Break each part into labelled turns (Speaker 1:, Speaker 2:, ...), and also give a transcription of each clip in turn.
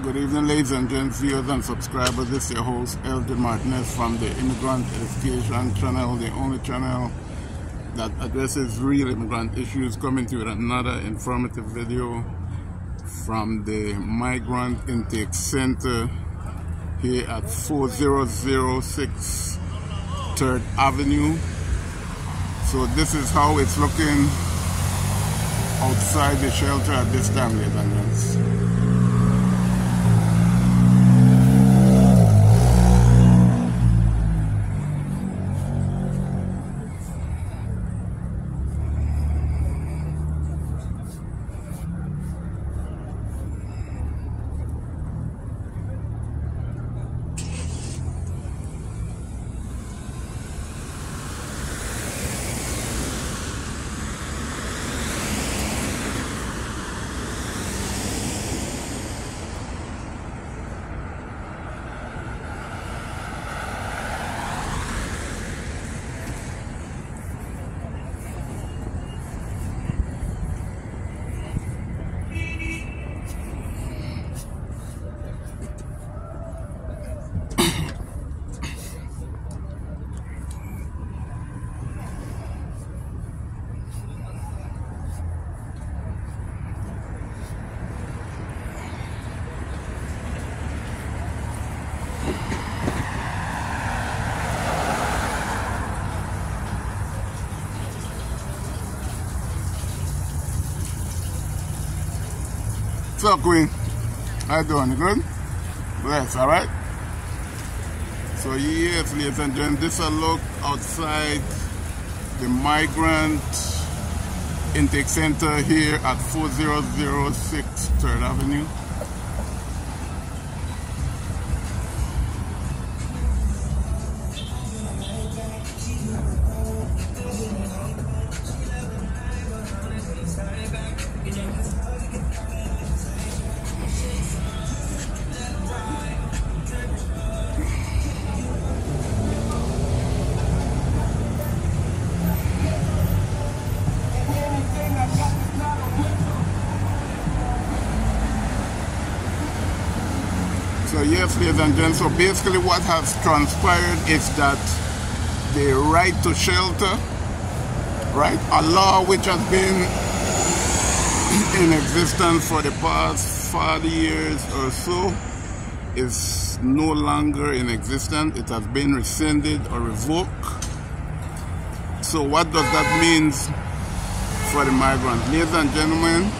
Speaker 1: Good evening, ladies and gents, viewers and subscribers. This is your host, Elgin Martinez from the Immigrant Edification Channel, the only channel that addresses real immigrant issues, coming to you with another informative video from the Migrant Intake Center here at 4006 3rd Avenue. So this is how it's looking outside the shelter at this time, ladies and gents. So, Queen, how you doing? You good? Bless, all right? So, yes, ladies and gentlemen, this is a look outside the migrant intake center here at 4006 3rd Avenue. Yes, ladies and gentlemen, so basically what has transpired is that the right to shelter, right, a law which has been in existence for the past 40 years or so is no longer in existence. It has been rescinded or revoked. So what does that mean for the migrants? Ladies and gentlemen,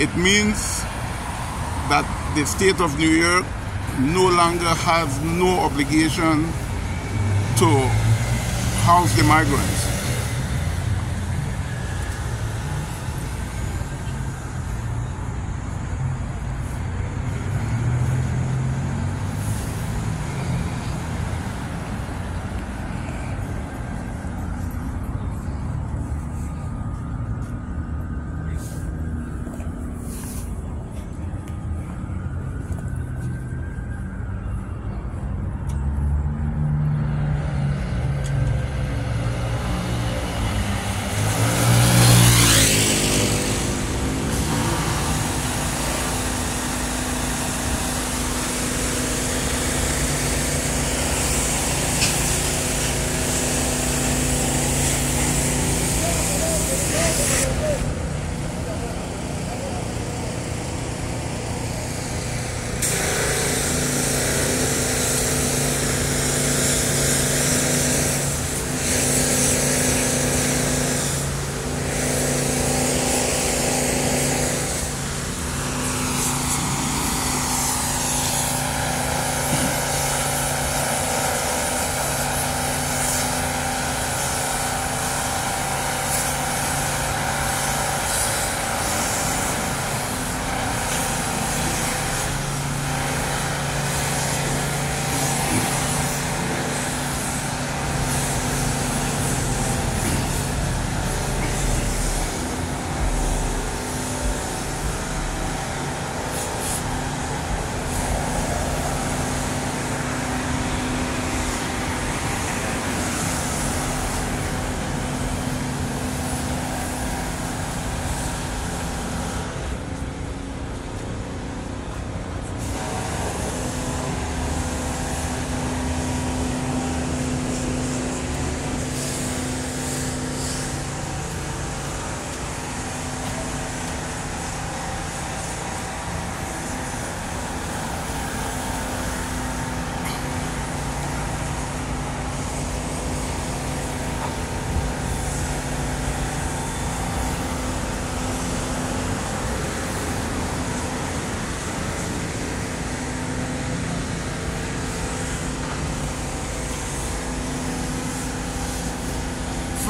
Speaker 1: it means that the state of New York no longer has no obligation to house the migrants.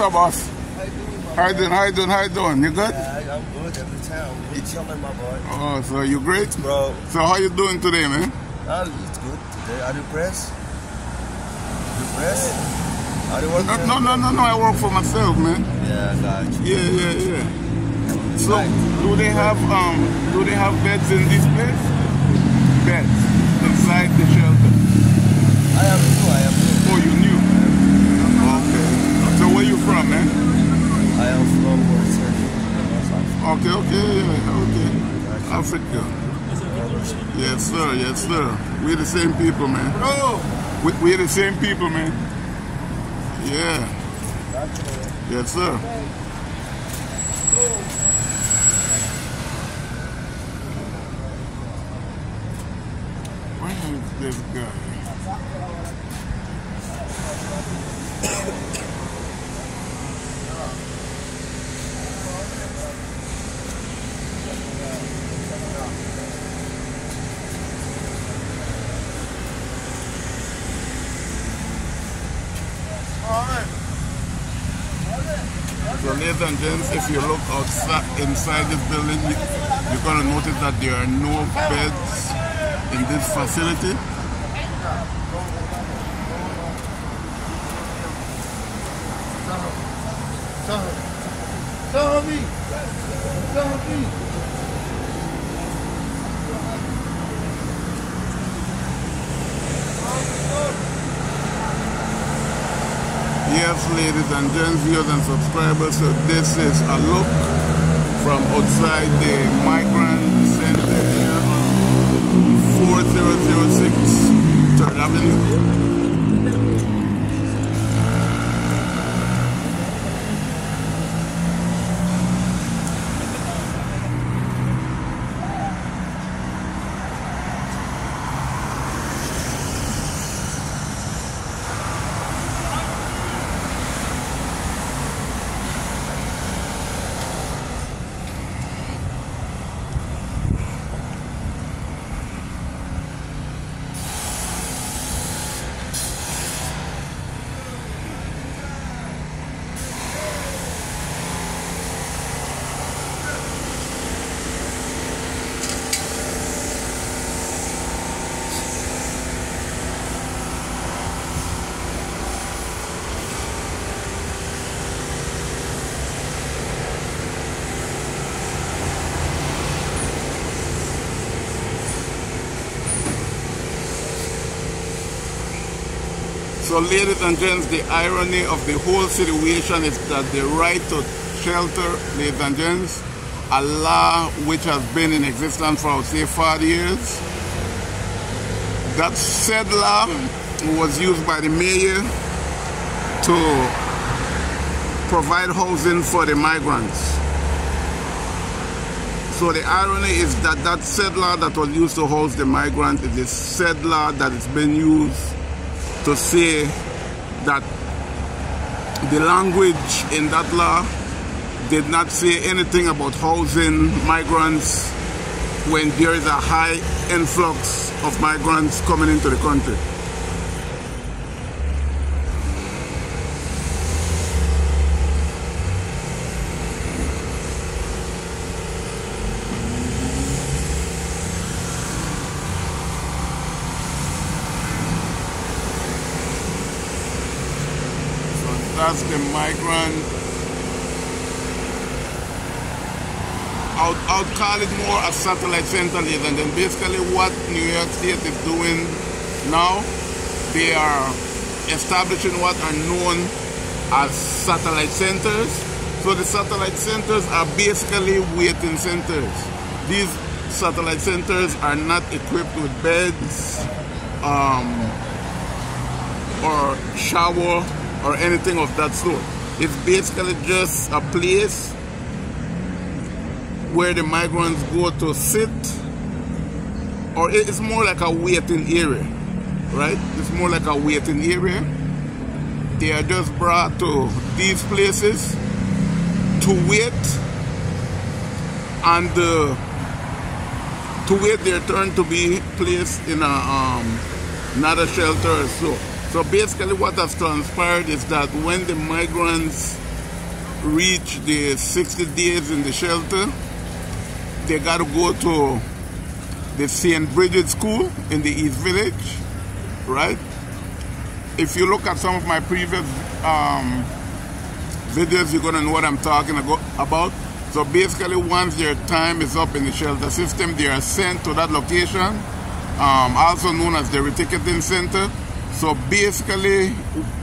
Speaker 1: Up, boss?
Speaker 2: How you doing,
Speaker 1: How you doing? How you doing? How you doing? You good?
Speaker 2: Yeah, I'm good every time. You chilling, my boy.
Speaker 1: Oh, so you great?
Speaker 2: Bro,
Speaker 1: So how you doing today, man?
Speaker 2: oh, it's good today. Are you pressed? You? Are you working?
Speaker 1: No, no, no, no, no. I work for myself, man.
Speaker 2: Yeah, I got you.
Speaker 1: Yeah, yeah, yeah. So,
Speaker 2: Right.
Speaker 1: do they have um, do they have beds in this place? Beds inside the shelter.
Speaker 2: I have two. I am new.
Speaker 1: Oh, you knew. Okay. So where you from, man?
Speaker 2: I am from Port Central.
Speaker 1: Okay, okay, yeah, okay. Africa. Yes, sir. Yes, sir. We're the same people, man. We, we're the same people, man. Yeah. Yes, sir. Where is this guy? So ladies and gents, if you look outside inside this building, you, you're gonna notice that there are no beds in this facility. Yes, ladies and gents, viewers and subscribers, so this is a look from outside the migrant center here on 4006 3rd Avenue. So, ladies and gents, the irony of the whole situation is that the right to shelter, ladies and gents, a law which has been in existence for, say, five years, that said law was used by the mayor to provide housing for the migrants. So the irony is that that said law that was used to house the migrants is the said law that is being used to say that the language in that law did not say anything about housing migrants when there is a high influx of migrants coming into the country. So that's the migrant. I'll call it more a satellite center. And then basically what New York State is doing now, they are establishing what are known as satellite centers. So the satellite centers are basically waiting centers. These satellite centers are not equipped with beds, um, or shower or anything of that sort. It's basically just a place where the migrants go to sit, or it's more like a waiting area, right? It's more like a waiting area. They are just brought to these places to wait and uh, to wait their turn to be placed in a um, another shelter or so. So basically what has transpired is that when the migrants reach the 60 days in the shelter, they got to go to the St. Brigid School in the East Village, right? If you look at some of my previous um, videos, you're going to know what I'm talking about. So basically, once their time is up in the shelter system, they are sent to that location, um, also known as the reticketing center. So basically,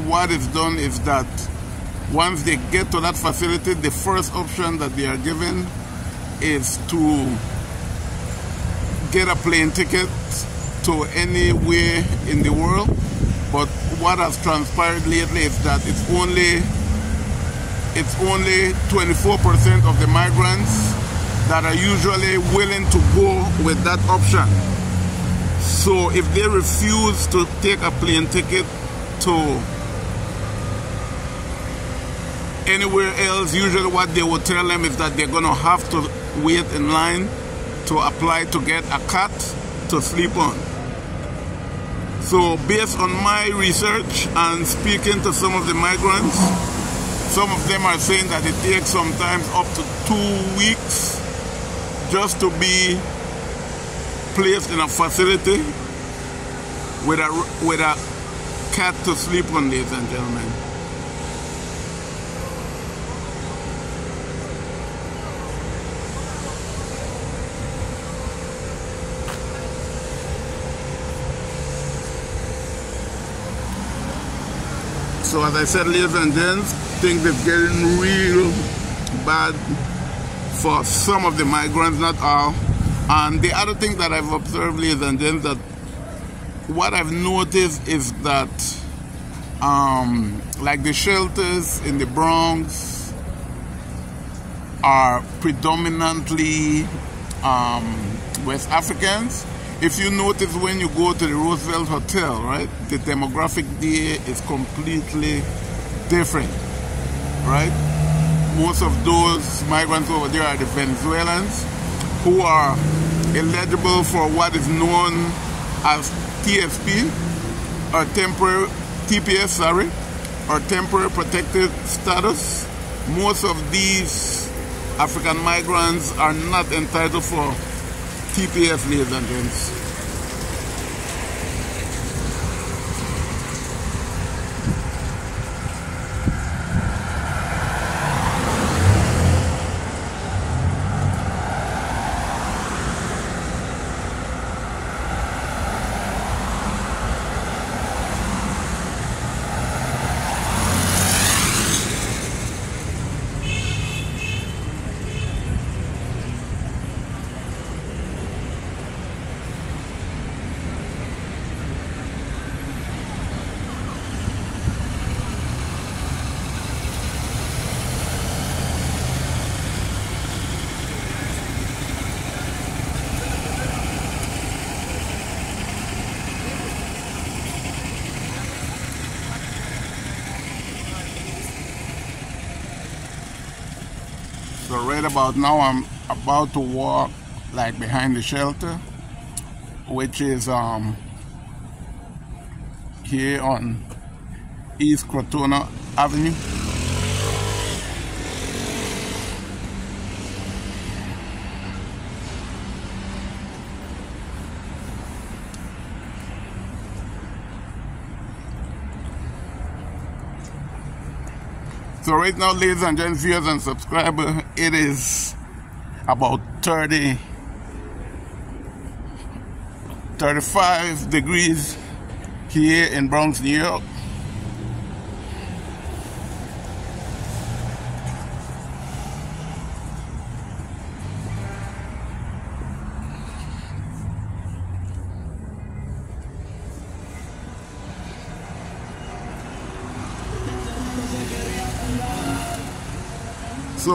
Speaker 1: what is done is that once they get to that facility, the first option that they are given is to get a plane ticket to anywhere in the world. But what has transpired lately is that it's only it's only 24% of the migrants that are usually willing to go with that option. So if they refuse to take a plane ticket to anywhere else, usually what they will tell them is that they're going to have to wait in line to apply to get a cot to sleep on. So based on my research and speaking to some of the migrants, some of them are saying that it takes sometimes up to two weeks just to be placed in a facility with a, with a cat to sleep on, ladies and gentlemen. So as I said, ladies and gents, things are getting real bad for some of the migrants, not all. And the other thing that I've observed, ladies and gents, that what I've noticed is that um, like the shelters in the Bronx are predominantly um, West Africans if you notice when you go to the Roosevelt Hotel, right, the demographic there is completely different, right? Most of those migrants over there are the Venezuelans who are eligible for what is known as TSP or temporary TPS, sorry, or temporary protected status. Most of these African migrants are not entitled for TPS ladies and. So about now I'm about to walk like behind the shelter which is um, here on East Crotona Avenue. So right now, ladies and gents, viewers and subscribers, it is about 30, 35 degrees here in Bronx, New York.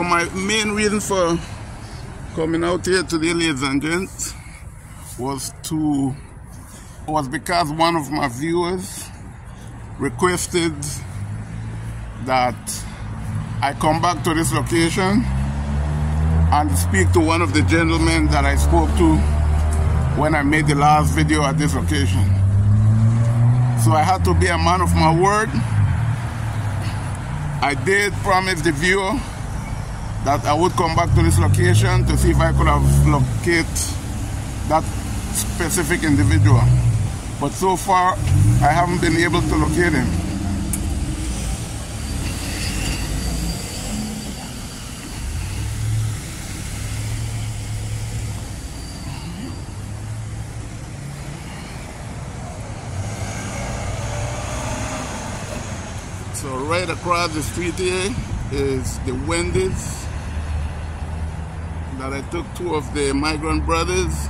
Speaker 1: My main reason for coming out here today, ladies and gents, was to was because one of my viewers requested that I come back to this location and speak to one of the gentlemen that I spoke to when I made the last video at this location. So I had to be a man of my word. I did promise the viewer that I would come back to this location to see if I could have locate that specific individual. But so far, I haven't been able to locate him. So right across the street here is the Wendy's that I took two of the migrant brothers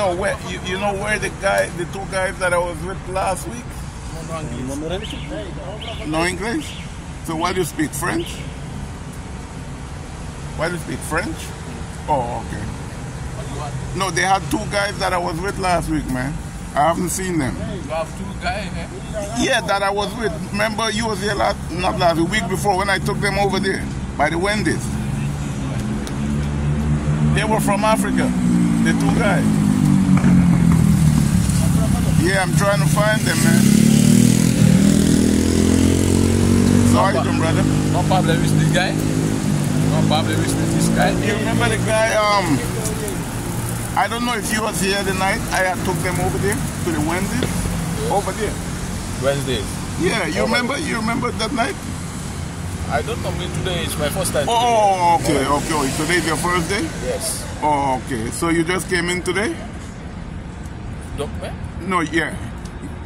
Speaker 1: Where you, you know where the guy, the two guys that I was with last week? No English. So why do you speak French? Why do you speak French? Oh, okay. No, they had two guys that I was with last week, man. I haven't seen them.
Speaker 3: You have two guys, eh?
Speaker 1: Yeah, that I was with. Remember, you was here last, not last, a week before when I took them over there by the Wendy's. They were from Africa, the two guys. Yeah, I'm trying to find them, man. So how you doing, brother?
Speaker 3: No problem with this guy. No problem with this guy.
Speaker 1: You remember the guy, um, I don't know if you was here the night. I took them over there to the Wendy's. Over there.
Speaker 3: Wednesdays.
Speaker 1: Yeah, you remember? You remember that night?
Speaker 3: I don't know today. is my first time.
Speaker 1: Oh, okay, okay. Today Today's your first day?
Speaker 3: Yes.
Speaker 1: Oh, okay. So you just came in today?
Speaker 3: Don't, eh?
Speaker 1: No, yeah.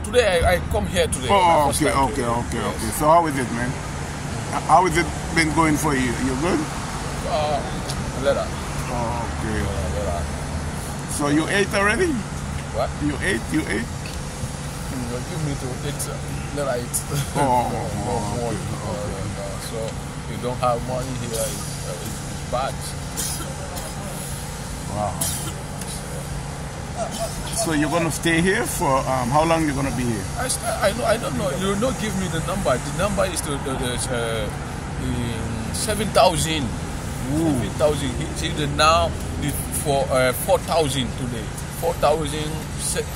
Speaker 3: Today I, I come here today.
Speaker 1: Oh, okay, okay,
Speaker 3: today.
Speaker 1: okay,
Speaker 3: Yes.
Speaker 1: okay. So how is it, man? How has it been going for you? You good?
Speaker 3: Uh, later.
Speaker 1: Oh, okay.
Speaker 3: Later.
Speaker 1: So you ate already?
Speaker 3: What?
Speaker 1: You ate? You ate?
Speaker 3: You give me to eat. uh, Later eat.
Speaker 1: Oh, oh, okay,
Speaker 3: Uh. So you don't have money here. It's, uh, it's bad.
Speaker 1: Wow. So you're gonna stay here for um, how long? You're gonna be here?
Speaker 3: I, I. I don't know. You don't give me the number. The number is to the, the uh, seven thousand. Seven thousand. It's the now the for uh, four thousand today. Four thousand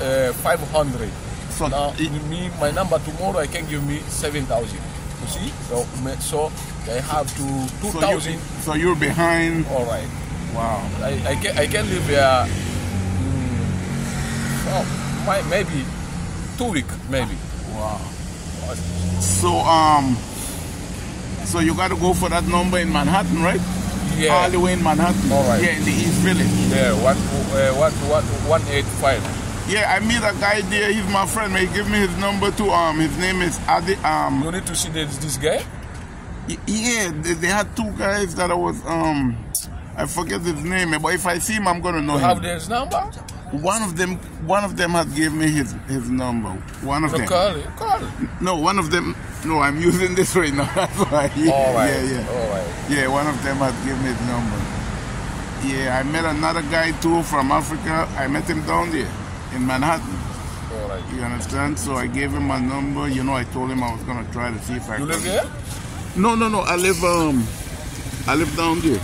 Speaker 3: uh, five hundred.
Speaker 1: So
Speaker 3: now
Speaker 1: it-
Speaker 3: me my number tomorrow I can give me seven thousand. You see? So so I have to two thousand.
Speaker 1: So, you, so you're behind.
Speaker 3: All right.
Speaker 1: Wow.
Speaker 3: I, I can I can live here. Oh, my, maybe two week maybe.
Speaker 1: Wow. So um, so you got to go for that number in Manhattan, right?
Speaker 3: Yeah.
Speaker 1: All the way in Manhattan.
Speaker 3: All right.
Speaker 1: Yeah, in the East Village.
Speaker 3: Yeah, one, uh, one, one, one eight five.
Speaker 1: Yeah, I meet a guy there. He's my friend. May he give me his number too. Um, his name is Adi. Um,
Speaker 3: You need to see this, this guy.
Speaker 1: yeah, they, they had two guys that I was um, I forget his name, but if I see him, I'm gonna know
Speaker 3: You
Speaker 1: him.
Speaker 3: have this number.
Speaker 1: One of them, one of them had gave me his his number. One of
Speaker 3: So
Speaker 1: them.
Speaker 3: call it. Call it.
Speaker 1: No, one of them. No, I'm using this right now. That's why. Yeah,
Speaker 3: All right.
Speaker 1: yeah, yeah.
Speaker 3: All right.
Speaker 1: Yeah, one of them had given me his number. Yeah, I met another guy too from Africa. I met him down there in Manhattan.
Speaker 3: All right.
Speaker 1: You understand? So I gave him my number. You know, I told him I was gonna try to see if I
Speaker 3: You
Speaker 1: could.
Speaker 3: live here?
Speaker 1: No, no, no. I live um, I live down there.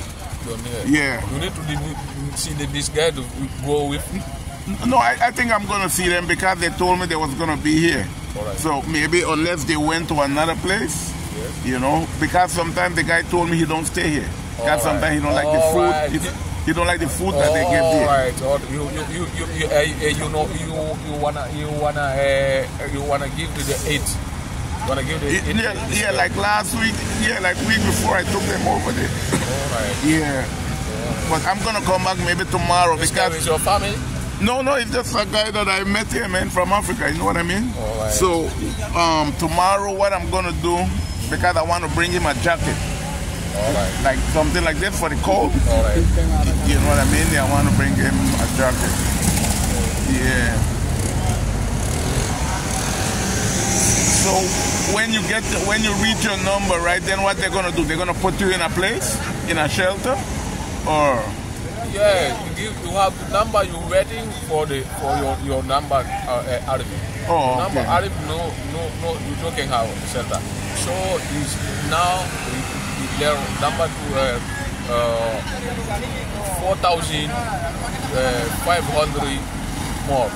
Speaker 1: Yeah.
Speaker 3: You need to see the, this guy to go with.
Speaker 1: No, I, I think I'm gonna see them because they told me they was gonna be here.
Speaker 3: Right.
Speaker 1: So maybe unless they went to another place,
Speaker 3: Yes.
Speaker 1: you know, because sometimes the guy told me he don't stay here. Because sometimes he don't like the food.
Speaker 3: right.
Speaker 1: He, he don't like the food that they give here.
Speaker 3: right. You you you you you, uh, you know you you wanna you wanna uh, you wanna give to the eight. You wanna give the eight.
Speaker 1: Yeah, yeah, like last week, yeah, like week before I took them over there.
Speaker 3: All right.
Speaker 1: Yeah. But I'm gonna come back maybe tomorrow
Speaker 3: This
Speaker 1: because
Speaker 3: is your family.
Speaker 1: no, no, it's just a guy that I met here, man, from Africa. You know what I mean?
Speaker 3: Right.
Speaker 1: So, um, tomorrow, what I'm gonna do because I want to bring him a jacket,
Speaker 3: All right.
Speaker 1: like something like this for the cold.
Speaker 3: All right.
Speaker 1: You know what I mean? I want to bring him a jacket. Yeah. So when you get when you reach your number, right? Then what they're gonna do? They're gonna put you in a place, in a shelter, or
Speaker 3: Yeah, you give you have the number you're waiting for the for your your number uh, uh, arrive.
Speaker 1: Oh,
Speaker 3: Number
Speaker 1: okay.
Speaker 3: arrive no no no you can have shelter. So is now the, the, their number to uh, uh, four thousand uh, five hundred more.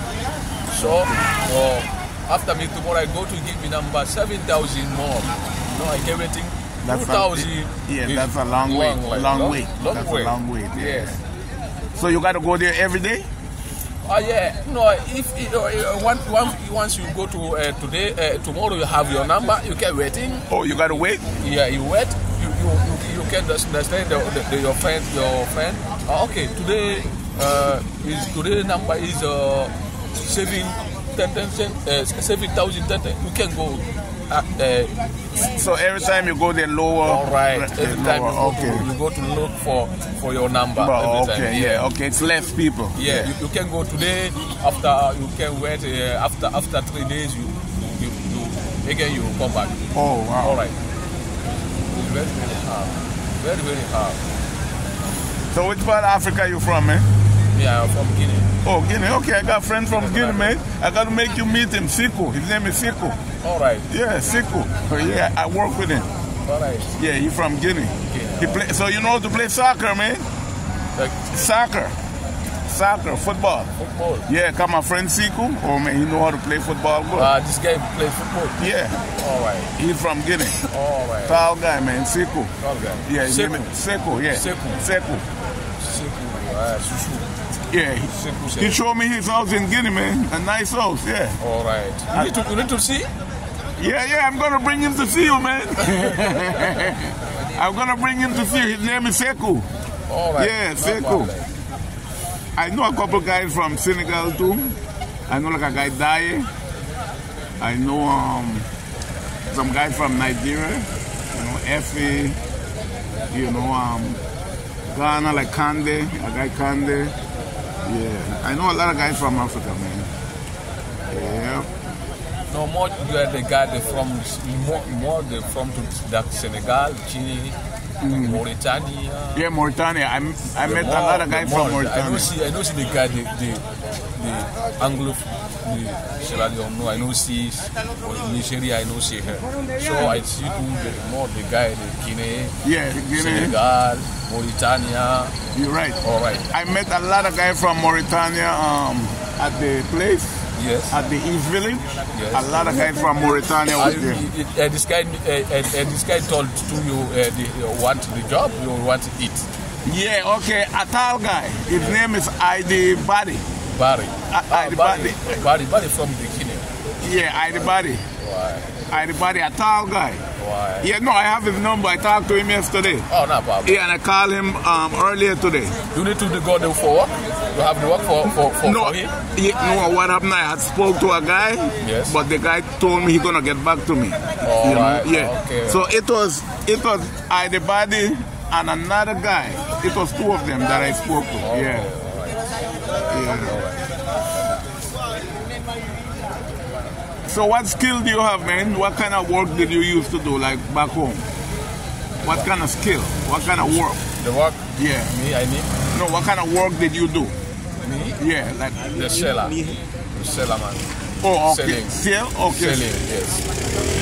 Speaker 3: So uh, after me tomorrow I go to give me number seven thousand more. You know I get waiting
Speaker 1: That's
Speaker 3: two
Speaker 1: a-
Speaker 3: thousand.
Speaker 1: yeah, that's a long way. long wait. That's a long way.
Speaker 3: Yes.
Speaker 1: so you gotta go there every day.
Speaker 3: Oh yeah, no. If uh, uh, one, one, once you go to uh, today, uh, tomorrow you have your number. You can waiting.
Speaker 1: Oh, you gotta wait.
Speaker 3: Yeah, you wait. You you, you, you can just understand the, the, the, your friend your friend. Oh, okay, today uh, is today number is uh, seven ten ten ten uh, seven thousand ten ten. You can go. Uh, uh,
Speaker 1: So every time you go there, lower.
Speaker 3: all right. Every time you go,
Speaker 1: okay.
Speaker 3: to, you go to look for for your number.
Speaker 1: Okay,
Speaker 3: time.
Speaker 1: yeah, okay. It's less people.
Speaker 3: Yeah, you, you can go today. After you can wait. Uh, after after three days, you you, you again you come back.
Speaker 1: Oh wow.
Speaker 3: All right. It's very very hard. Very very hard.
Speaker 1: So which part of Africa you from, man?
Speaker 3: Yeah, I'm from Guinea.
Speaker 1: Oh, Guinea. Okay, I got a friend from Guinea, man. I gotta make you meet him, Siku. His name is Siku.
Speaker 3: All right.
Speaker 1: Yeah, Siku. Yeah, I work with him.
Speaker 3: All right.
Speaker 1: Yeah, he from Guinea. He play, so you know how to play soccer, man?
Speaker 3: Like
Speaker 1: Soccer. Soccer, football.
Speaker 3: football.
Speaker 1: Yeah, got my friend Siku. Oh man, he know how to play football good.
Speaker 3: Uh, this guy play football.
Speaker 1: yeah,
Speaker 3: All right.
Speaker 1: he's from Guinea.
Speaker 3: All right.
Speaker 1: Tall guy, man, Siku.
Speaker 3: Tall guy.
Speaker 1: Yeah, Siku.
Speaker 3: Seku.
Speaker 1: name is Seku, yeah. Siku.
Speaker 3: Siku. Uh, Susu.
Speaker 1: Yeah, he,
Speaker 3: Seku.
Speaker 1: he showed me his house in Guinea, man. A nice house, yeah.
Speaker 3: All right. You need to you need to see.
Speaker 1: Yeah, yeah, I'm gonna bring him to see you, man. I'm gonna bring him to see you. His name is Seku.
Speaker 3: All right.
Speaker 1: Yeah,
Speaker 3: problem.
Speaker 1: I know a couple guys from Senegal too. I know like a guy Daye. I know um, some guys from Nigeria. You know, Effie. You know, um, Ghana like Kande, a guy Kande. Yeah, I know a lot of guys from Africa, man. Yeah.
Speaker 3: No more you are the guy from more more the from that Senegal, Guinea, Mauritania.
Speaker 1: Yeah, Mauritania. I, I
Speaker 3: The
Speaker 1: met a
Speaker 3: more-
Speaker 1: lot of guys
Speaker 3: more-
Speaker 1: from
Speaker 3: I don't
Speaker 1: Mauritania.
Speaker 3: see I don't see the guy the the, the Anglo the Sierra Leone. No, I don't see or Nigeria. I don't see her. So I see too the more the guy the Guinea,
Speaker 1: Yeah, Guinea.
Speaker 3: Senegal, Mauritania.
Speaker 1: You're right.
Speaker 3: All right.
Speaker 1: I met a lot of guys from Mauritania um, at the place,
Speaker 3: Yes.
Speaker 1: at the Village.
Speaker 3: Yes.
Speaker 1: A lot of guys from Mauritania was there.
Speaker 3: uh, this guy, uh, uh, uh, this guy told to you, uh, the, you want the job, you want eat.
Speaker 1: Yeah, okay, a tall guy. His name is ID Body.
Speaker 3: Barry.
Speaker 1: Uh,
Speaker 3: Ah,
Speaker 1: the
Speaker 3: Barry.
Speaker 1: body.
Speaker 3: Barry. Barry from Guinea.
Speaker 1: Yeah, ID Body.
Speaker 3: Why?
Speaker 1: ID Body, a tall guy.
Speaker 3: Why?
Speaker 1: Yeah, no, I have his number. I talked to him yesterday.
Speaker 3: Oh, no problem.
Speaker 1: Yeah, and I called him um, earlier today.
Speaker 3: You need to go there for work. You have to work for for for,
Speaker 1: No,
Speaker 3: for him.
Speaker 1: yeah, no, what happened? I had spoke to a guy,
Speaker 3: Yes.
Speaker 1: but the guy told me he's gonna get back to me.
Speaker 3: All
Speaker 1: You know,
Speaker 3: right,
Speaker 1: Yeah.
Speaker 3: okay.
Speaker 1: So it was it was I the body and another guy. It was two of them that I spoke to. Yeah. Yeah. So what skill do you have, man? What kind of work did you used to do, like back home? What kind of skill? What kind of work?
Speaker 3: The work.
Speaker 1: Yeah.
Speaker 3: Me, I need
Speaker 1: No, what kind of work did you do?
Speaker 3: me.
Speaker 1: Yeah, like
Speaker 3: The seller. The seller man.
Speaker 1: oh, okay,
Speaker 3: Selling.
Speaker 1: sell, okay,
Speaker 3: Selling. Yes.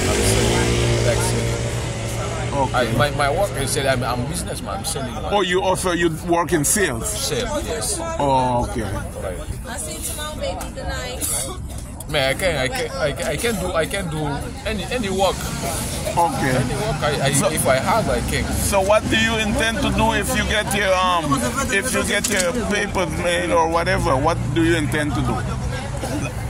Speaker 3: I'm selling. Like selling.
Speaker 1: okay.
Speaker 3: I, my, my work is selling. I'm, I'm businessman. I'm selling. Man.
Speaker 1: Oh, you also you work in sales.
Speaker 3: Sell. Yes.
Speaker 1: Oh, okay.
Speaker 3: All right.
Speaker 4: I see small baby tonight.
Speaker 3: Man, I can, I can, I can, I can do, I can do any any work.
Speaker 1: Okay.
Speaker 3: Any work, I, I
Speaker 1: So-
Speaker 3: if I have, I can.
Speaker 1: So what do you intend to do if you get your um if you get your papers made or whatever? What do you intend to do?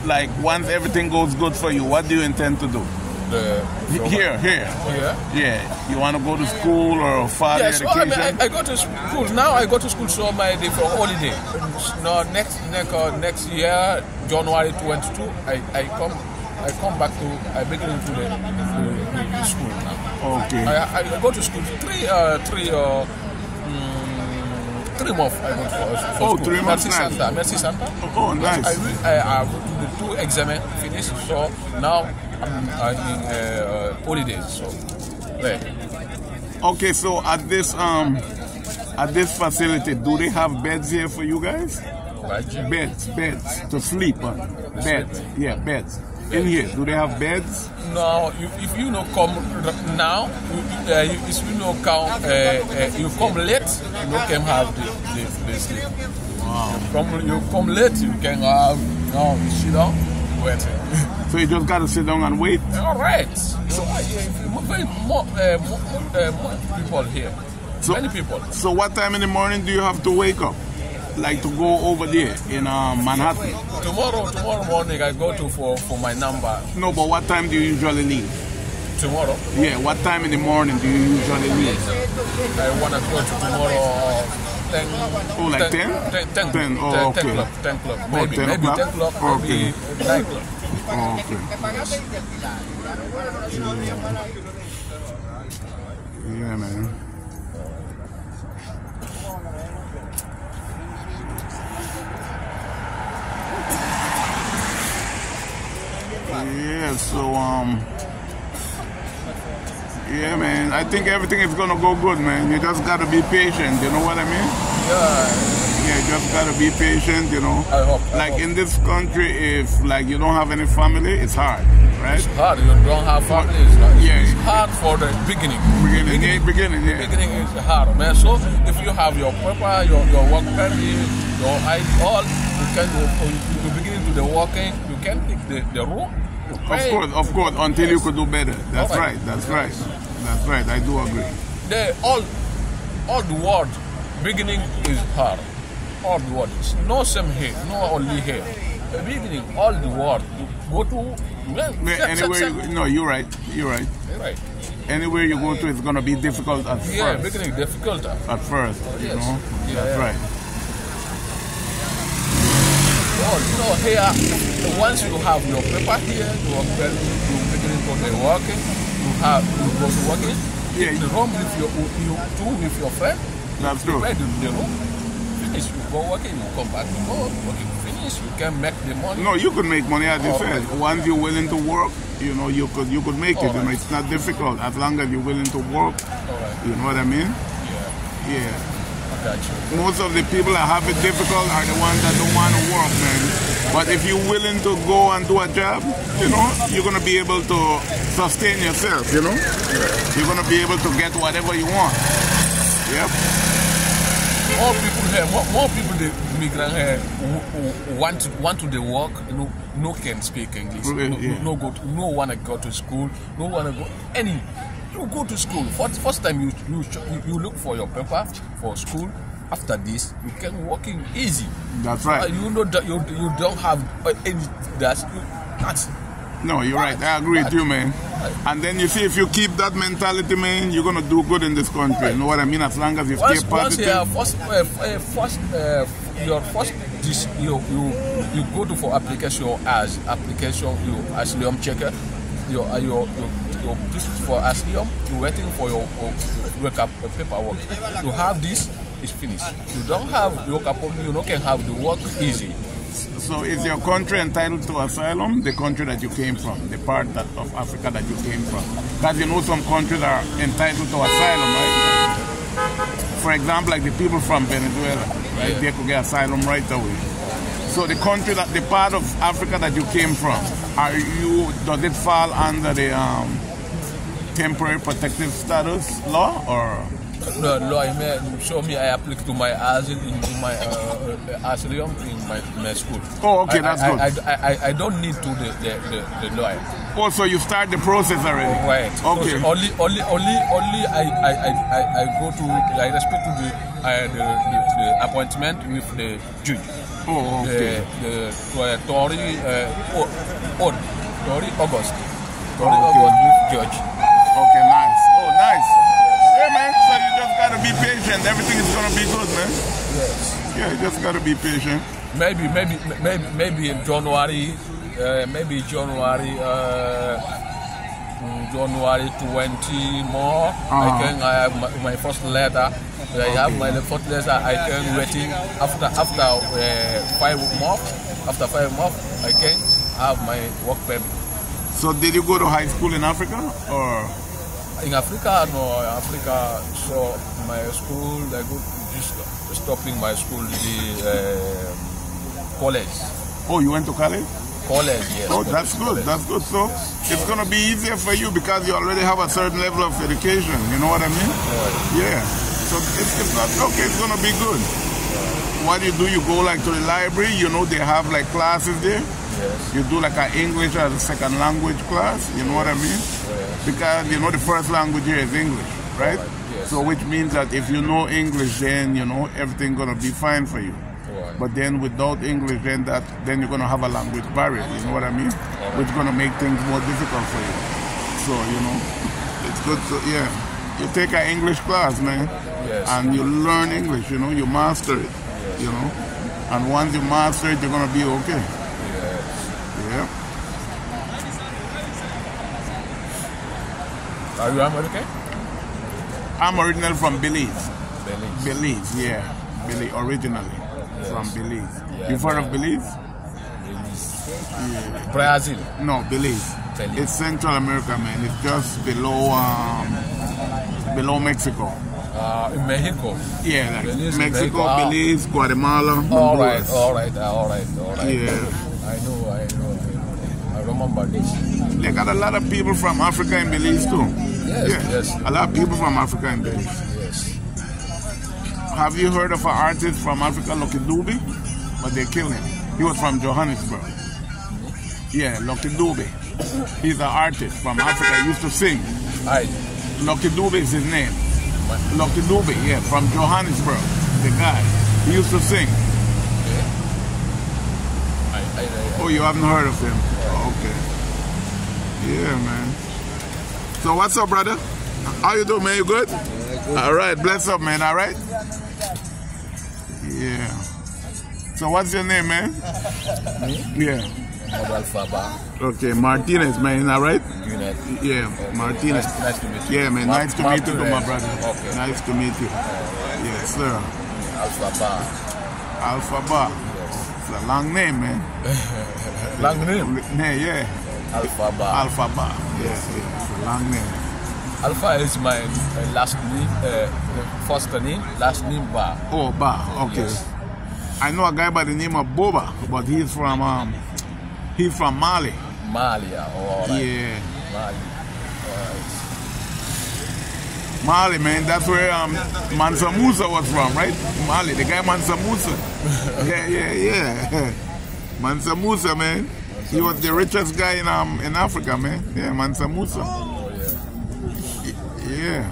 Speaker 1: Like once everything goes good for you, what do you intend to do?
Speaker 3: The,
Speaker 1: Here, here.
Speaker 3: Yeah.
Speaker 1: Yeah. You want to go to school or further
Speaker 3: Yes, well, I, mean,
Speaker 1: education?
Speaker 3: I, I go to school now. I go to school so my day for holiday. No, next next uh, next year, January twenty two, I, I come I come back to I begin to the, to the, school now.
Speaker 1: okay.
Speaker 3: I, I go to school three uh, three uh, mm, three months. I go for, for
Speaker 1: Oh,
Speaker 3: school.
Speaker 1: three months
Speaker 3: Merci
Speaker 1: now.
Speaker 3: Santa, Merci Santa.
Speaker 1: Oh, nice.
Speaker 3: I, I, I do the two exam finish. So now I'm in uh, uh, holidays. So, right.
Speaker 1: Okay, so at this um at this facility, do they have beds here for you guys?
Speaker 3: Right.
Speaker 1: Beds, beds to sleep on. Beds, yeah, beds. In here, do they have beds?
Speaker 3: No, you, if you know come now, you, you, uh, you, if you know come, uh, uh, you come late, you no can have the, the, the sleep. Wow. Come, you come late, you can have no, you sit down,
Speaker 1: So you just gotta sit down and wait.
Speaker 3: All right. So uh, very more, uh, more, uh, more people here.
Speaker 1: So-
Speaker 3: Many people.
Speaker 1: So what time in the morning do you have to wake up? Like to go over there in um, Manhattan?
Speaker 3: Tomorrow, tomorrow morning, I go to for, for my number.
Speaker 1: No, but what time do you usually leave?
Speaker 3: Tomorrow,
Speaker 1: Yeah, what time in the morning do you usually leave?
Speaker 3: I wanna go to tomorrow. 10,
Speaker 1: Oh, like 10?
Speaker 3: 10, 10,
Speaker 1: 10, oh,
Speaker 3: 10
Speaker 1: okay.
Speaker 3: o'clock, 10 o'clock, maybe,
Speaker 1: 10
Speaker 3: maybe
Speaker 1: o'clock?
Speaker 3: 10 o'clock,
Speaker 1: Okay.
Speaker 3: maybe 9 o'clock.
Speaker 1: Oh, okay. Yeah, man. Yeah, so um Yeah man, I think everything is gonna go good man. You just gotta be patient, you know what I mean?
Speaker 3: Yeah,
Speaker 1: Yeah, just gotta be patient, you know.
Speaker 3: I hope. I
Speaker 1: Like
Speaker 3: hope.
Speaker 1: in this country if like you don't have any family, it's hard, right?
Speaker 3: It's hard. You don't have family. It's, hard.
Speaker 1: Yeah.
Speaker 3: it's hard for the beginning.
Speaker 1: Beginning, yeah, beginning, yeah.
Speaker 3: Beginning is hard, man. So if you have your paper, your, your work permit, your ID, all, you can you begin to the working. You can take the, the room.
Speaker 1: Of course, of course, until you could do better. That's
Speaker 3: Alright.
Speaker 1: right, that's right. That's right, I do agree.
Speaker 3: The all, all the world beginning is hard. All the world. It's no same here, no only here. The beginning, all the world. You go to well,
Speaker 1: Yeah, Anywhere, you, no, you're right, you're right.
Speaker 3: right.
Speaker 1: Anywhere you go to, it's gonna be difficult at
Speaker 3: Yeah,
Speaker 1: first.
Speaker 3: beginning difficult.
Speaker 1: At first, you
Speaker 3: Yes.
Speaker 1: know.
Speaker 3: Yeah,
Speaker 1: that's
Speaker 3: yeah.
Speaker 1: right.
Speaker 3: Oh, you know, here, once you have your paper here, you are beginning to the working, you have, you go to
Speaker 1: Yeah.
Speaker 3: in the room with your, you two with your friend,
Speaker 1: That's true.
Speaker 3: bed in the room, finish, you go working, you come back to go, working, finish, you can make the money.
Speaker 1: No, you could make money as you
Speaker 3: Oh, okay.
Speaker 1: Once you're willing to work, you know, you could you could make it. You know, it's not difficult as long as you're willing to work. You know what I mean?
Speaker 3: yeah,
Speaker 1: Yeah. Most of the people that have it difficult are the ones that don't want to work, man. But if you're willing to go and do a job, you know, you're gonna be able to sustain yourself. You know, you're gonna be able to get whatever you want. Yep.
Speaker 3: More people here, more, more people, the migrant here, want to want to the work, you know, no can speak English, no,
Speaker 1: yeah.
Speaker 3: no go, to, no wanna go to school, no wanna go any. You go to school. First, first time you you you look for your paper for school. After this, you can working easy.
Speaker 1: That's
Speaker 3: Uh,
Speaker 1: right.
Speaker 3: you know that you, you don't have uh, any that's you, that's
Speaker 1: No, you're right. I agree with you, man. And then you see, if you keep that mentality, man, you're gonna do good in this country. You know what I mean? As long as you
Speaker 3: once
Speaker 1: stay
Speaker 3: once
Speaker 1: positive.
Speaker 3: have first uh, uh, first uh, your first this you you you go to for application as application you as asylum checker your uh, your your, your this for asylum you're waiting for your, your, your work up paperwork you have this it's finished you don't have your cap you no can have the work easy
Speaker 1: So is your country entitled to asylum? The country that you came from, the part that, of Africa that you came from. Because you know some countries are entitled to asylum, right? For example, like the people from Venezuela, right?
Speaker 3: Yeah.
Speaker 1: They could get asylum right away. So the country that, the part of Africa that you came from, are you, does it fall under the um, temporary protective status law or?
Speaker 3: the law may show me I apply to my asylum in my uh, uh, asylum in my, my school.
Speaker 1: Oh, okay,
Speaker 3: I,
Speaker 1: that's
Speaker 3: I,
Speaker 1: good.
Speaker 3: I, I, I, I don't need to the the, the, the lawyer.
Speaker 1: Oh, so you start the process already?
Speaker 3: Right.
Speaker 1: Okay.
Speaker 3: So only only only only I I, I, I, I go to I respect to the, uh, the, the the appointment with the judge.
Speaker 1: Oh, okay.
Speaker 3: The the uh, Tory uh, O- Od Tory August. Tory
Speaker 1: Okay.
Speaker 3: August with judge.
Speaker 1: Okay, nice. Oh, nice. Yeah, man. So you just gotta be patient. Everything is gonna be good, man.
Speaker 3: Yes.
Speaker 1: Yeah, you just gotta be patient.
Speaker 3: maybe maybe maybe maybe in January, uh, maybe January. Uh, mm, January 20 more. I
Speaker 1: Uh-huh.
Speaker 3: can I have my, my first letter. I have my first letter. I can waiting after after uh, five months. After five months, I can have my work permit.
Speaker 1: So did you go to high school in Africa or?
Speaker 3: In Africa, no, Africa. So my school, I go just stopping my school, the um, college.
Speaker 1: Oh, you went to college?
Speaker 3: College, yes.
Speaker 1: Oh, that's good.
Speaker 3: college.
Speaker 1: That's good. So it's gonna be easier for you because you already have a certain level of education. You know what I mean? Yeah. So it's, it's not okay. It's gonna be good. What you do, you go like to the library. You know they have like classes there.
Speaker 3: Yes.
Speaker 1: You do like an English as a second language class. You know what I mean? Oh, because you know the first language here is English, right?
Speaker 3: yes.
Speaker 1: So which means that if you know English, then you know everything gonna be fine for you.
Speaker 3: Right.
Speaker 1: But then without English, then that then you're gonna have a language barrier. You know what I mean? Which gonna make things more difficult for you. So you know, it's good. To, yeah, you take an English class, man,
Speaker 3: Yes.
Speaker 1: and you learn English. You know, you master it. You know, and once you master it, you're gonna be okay. Yeah.
Speaker 3: Are you American?
Speaker 1: I'm originally from Belize.
Speaker 3: Belize.
Speaker 1: Belize, yeah. Belize, originally from Belize.
Speaker 3: Yeah,
Speaker 1: You've heard of. Belize?
Speaker 3: Belize. Brazil.
Speaker 1: No, Belize.
Speaker 3: Belize.
Speaker 1: It's Central America, man. It's just below um, below Mexico.
Speaker 3: Uh, in Mexico.
Speaker 1: Yeah, like
Speaker 3: Belize,
Speaker 1: Mexico,
Speaker 3: Mexico, ah.
Speaker 1: Belize, Guatemala,
Speaker 3: All right, all right, all right, all right.
Speaker 1: Yeah.
Speaker 3: I know, I know, I know. I remember this.
Speaker 1: They got a lot of people from Africa in Belize too.
Speaker 3: Yes,
Speaker 1: yeah.
Speaker 3: yes.
Speaker 1: A lot of people from Africa in Belize.
Speaker 3: Yes.
Speaker 1: Have you heard of an artist from Africa, Lucky Dube? But they killed him. He was from Johannesburg. Yeah, Lucky Dube. He's an artist from Africa. He used to sing.
Speaker 3: I,
Speaker 1: Lucky Dube is his name. Lucky Dube, yeah, from Johannesburg. The guy. He used to sing.
Speaker 3: I, I, I,
Speaker 1: Oh, you haven't heard of him? Okay. Yeah, man. So what's up, brother? How you doing, man? You good? All right, bless up, man. All right. Yeah. So what's your name, man? Yeah.
Speaker 3: Mob
Speaker 1: Okay, Martinez, man. All right.
Speaker 3: Unit.
Speaker 1: Yeah, Martinez.
Speaker 3: Nice, nice to meet you.
Speaker 1: Yeah, man.
Speaker 3: Ma-
Speaker 1: Nice to meet you, my
Speaker 3: Martinez.
Speaker 1: brother.
Speaker 3: Okay.
Speaker 1: Nice to meet you. Yes, sir.
Speaker 3: Alphaba.
Speaker 1: Alpha Bar. It's a long name, man.
Speaker 3: Long name.
Speaker 1: Yeah, yeah.
Speaker 3: Alphaba.
Speaker 1: Alpha Bar. Yes, yeah. It's a long name.
Speaker 3: Alpha is my uh, last name, uh, first name, last name Ba.
Speaker 1: Oh, Bar. Okay.
Speaker 3: Yes.
Speaker 1: I know a guy by the name of Boba, but he's from um, he's from Mali.
Speaker 3: Malia. All right.
Speaker 1: Yeah,
Speaker 3: Mali. Right.
Speaker 1: Mali, man. That's where um, Mansa Musa was from, right? Mali, the guy Mansa Musa. yeah, yeah, yeah. Mansa Musa, man. He was the richest guy in um in Africa, man. Yeah, Mansa Musa.
Speaker 3: Oh, yeah.
Speaker 1: Yeah.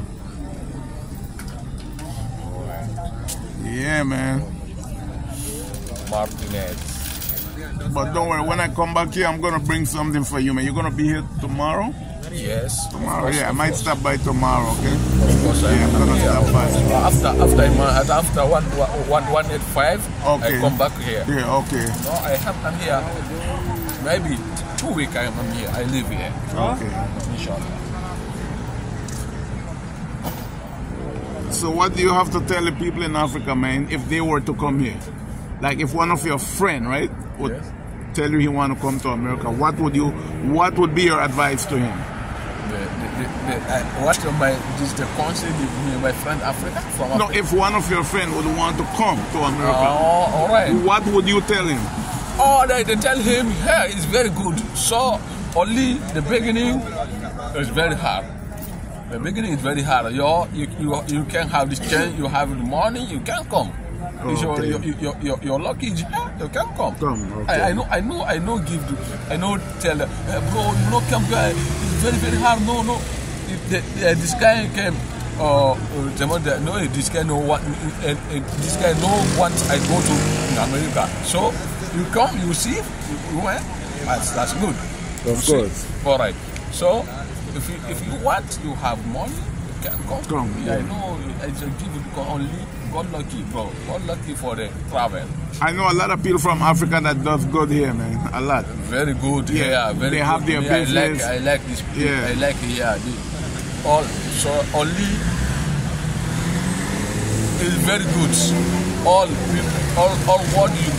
Speaker 1: Yeah, man.
Speaker 3: Martinez.
Speaker 1: But don't worry, when I come back here, I'm gonna bring something for you, man. You're gonna be here tomorrow?
Speaker 3: Yes.
Speaker 1: Tomorrow, yeah. I might
Speaker 3: course.
Speaker 1: stop by tomorrow, okay?
Speaker 3: Of course, I
Speaker 1: Yeah, I'm gonna stop by.
Speaker 3: After after I'm, after one one one eight five,
Speaker 1: Okay.
Speaker 3: I come back here.
Speaker 1: Yeah, okay.
Speaker 3: No, I have come here. Maybe two weeks I am here. I live here.
Speaker 1: Okay.
Speaker 3: Inshallah.
Speaker 1: So what do you have to tell the people in Africa, man, if they were to come here? Like if one of your friend, right, would
Speaker 3: Yes.
Speaker 1: tell you he want to come to America, what would you what would be your advice to him?
Speaker 3: The, the, the, the, uh, what my this the country my friend Africa from
Speaker 1: No, if one of your friend would want to come to America,
Speaker 3: Oh, all right.
Speaker 1: what would you tell him?
Speaker 3: Oh, they, they tell him here is very good. So only the beginning is very hard. The beginning is very hard. You you you, you can have this chance. You have the money. You can come. You're,
Speaker 1: Okay.
Speaker 3: you're, you're, you're, you're lucky, you can come.
Speaker 1: Come, okay.
Speaker 3: I, I know, I know, I know. Give, the, I know. Tell, uh, bro, you know, come guy. It's very, very hard. No, no. If the, uh, this guy came. Uh, uh, the no, this guy no what. Uh, uh, this guy no want. I go to in America. So you come, you see, you, you went. That's that's good.
Speaker 1: Of
Speaker 3: You see.
Speaker 1: course.
Speaker 3: All right. So if you if you want, you have money. You can come.
Speaker 1: Come,
Speaker 3: Yeah, I know. I just give it only God lucky, bro. God lucky for the travel.
Speaker 1: I know a lot of people from Africa that does good here, man. A lot.
Speaker 3: Very good.
Speaker 1: Yeah,
Speaker 3: Yeah, very
Speaker 1: they
Speaker 3: good.
Speaker 1: have their
Speaker 3: Yeah, I like. I like this.
Speaker 1: Yeah.
Speaker 3: I like yeah. The, all so only is very good. All people, all all what you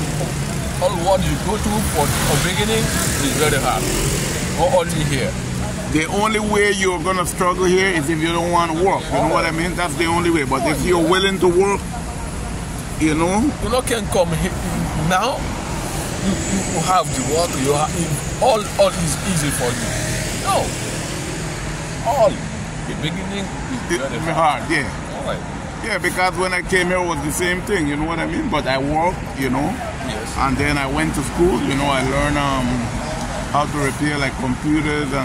Speaker 3: all what you go to for, for beginning is very hard. or only here?
Speaker 1: The only way you're gonna struggle here is if you don't want to work. You know what I mean? That's the only way. But if you're willing to work, you know,
Speaker 3: You know, can come here now. You, you have the work. You have all. All is easy for you. No. All. The beginning is very
Speaker 1: hard. Yeah.
Speaker 3: All right.
Speaker 1: Yeah, because when I came here it was the same thing, you know what I mean? But I worked, you know,
Speaker 3: Yes.
Speaker 1: and then I went to school, you know, I learned um, how to repair like computers and